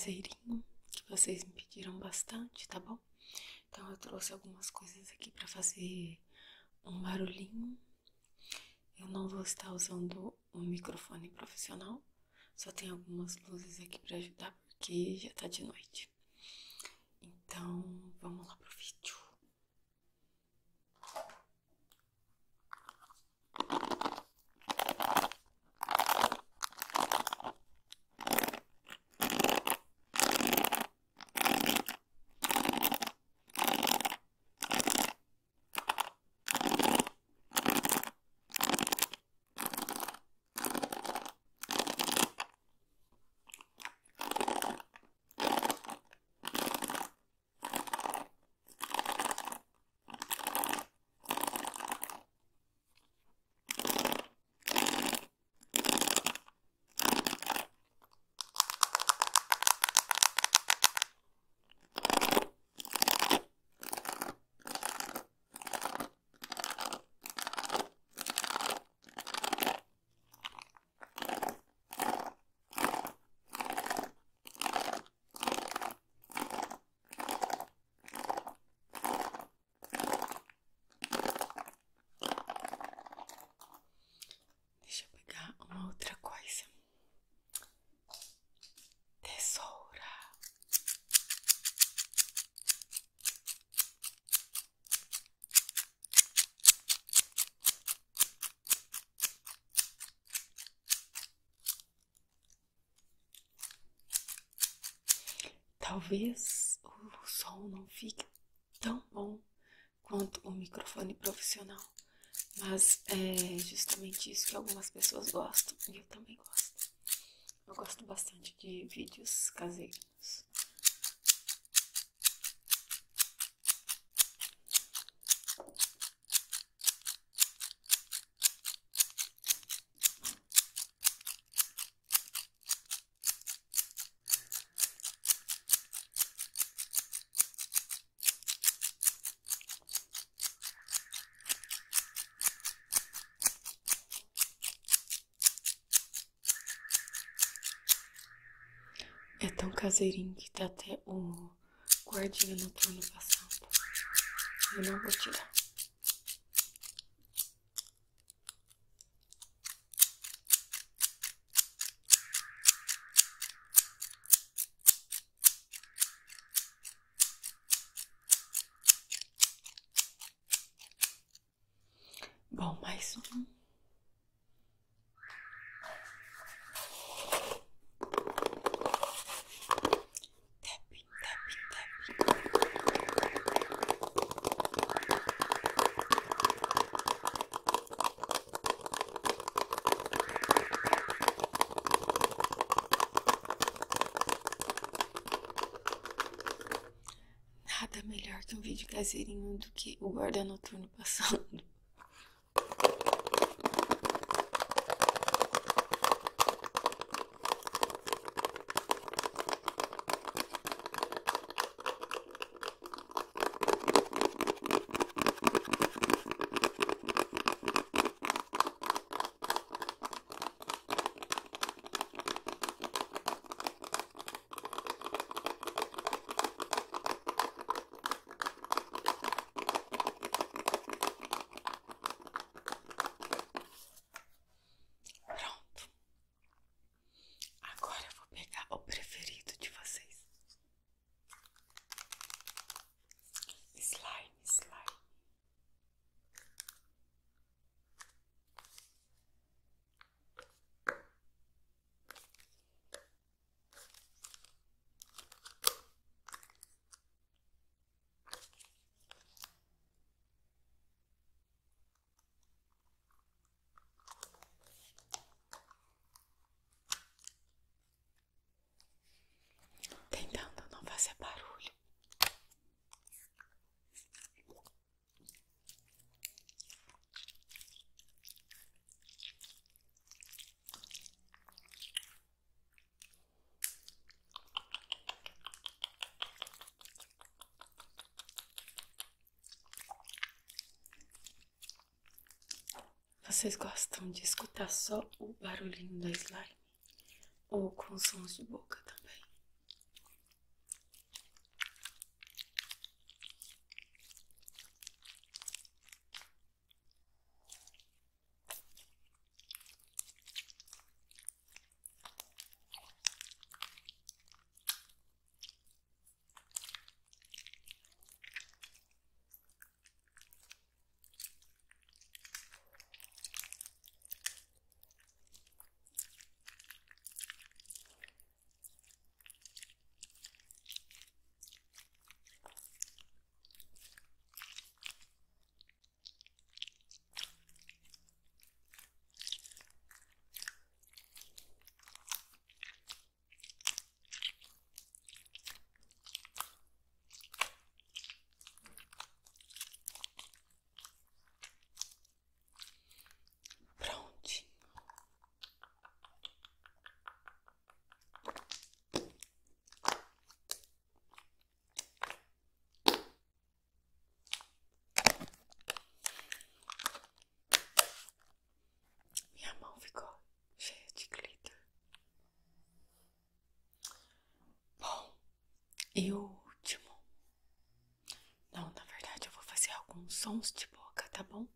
caseirinho que vocês me pediram bastante, tá bom? Então eu trouxe algumas coisas aqui para fazer um barulhinho. Eu não vou estar usando um microfone profissional, só tem algumas luzes aqui para ajudar porque já tá de noite. Então, vamos lá pro vídeo. Talvez o som não fique tão bom quanto o microfone profissional, mas é justamente isso que algumas pessoas gostam e eu também gosto. Eu gosto bastante de vídeos caseiros. Tão caseirinho que tá até o guardinha noturno passando. Eu não vou tirar. Bom, mais um. Melhor que um vídeo caseirinho do que o guarda noturno passando. vocês gostam de escutar só o barulhinho da slime? Ou com sons de boca e o último. Não, na verdade eu vou fazer alguns sons de boca, tá bom?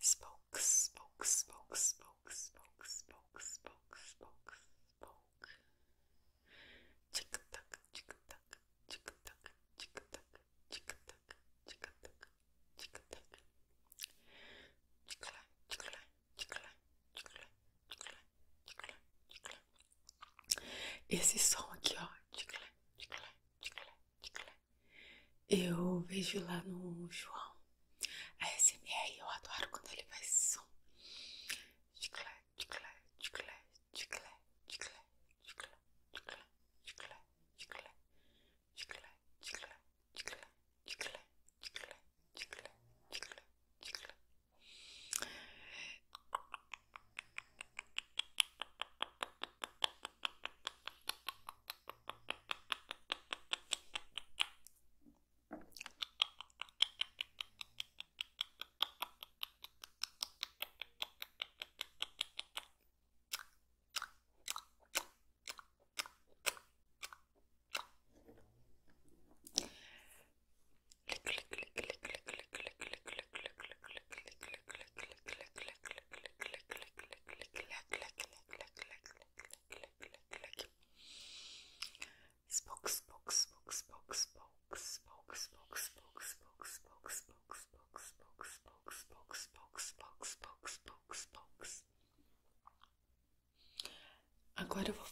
Spokes. Eu vejo lá no João. incredible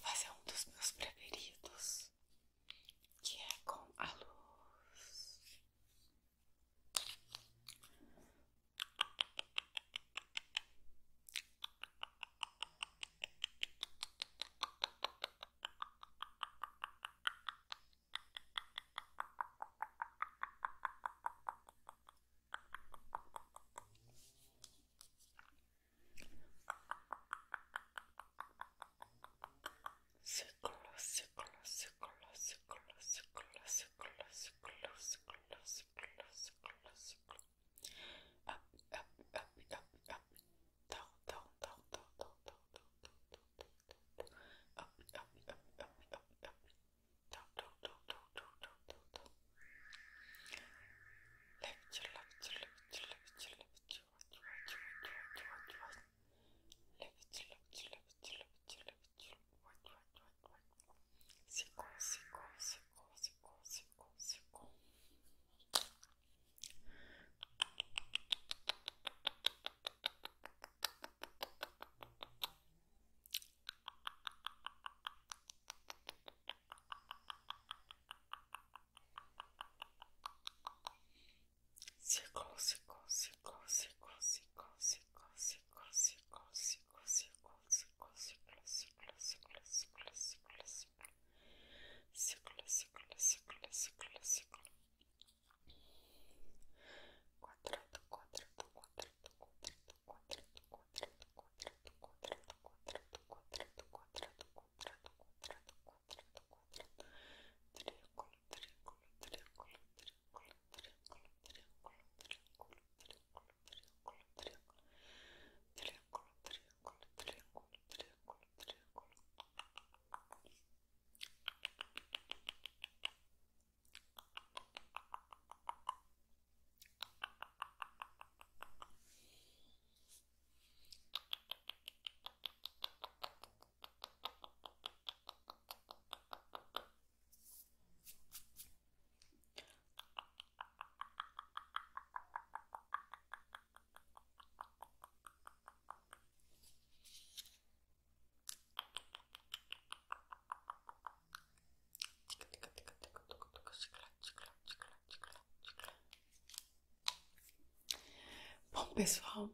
pessoal,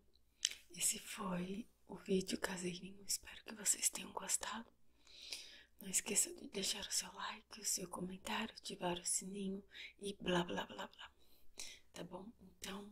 esse foi o vídeo caseirinho. Espero que vocês tenham gostado. Não esqueça de deixar o seu like, o seu comentário, ativar o sininho e blá blá blá blá. Tá bom? Então,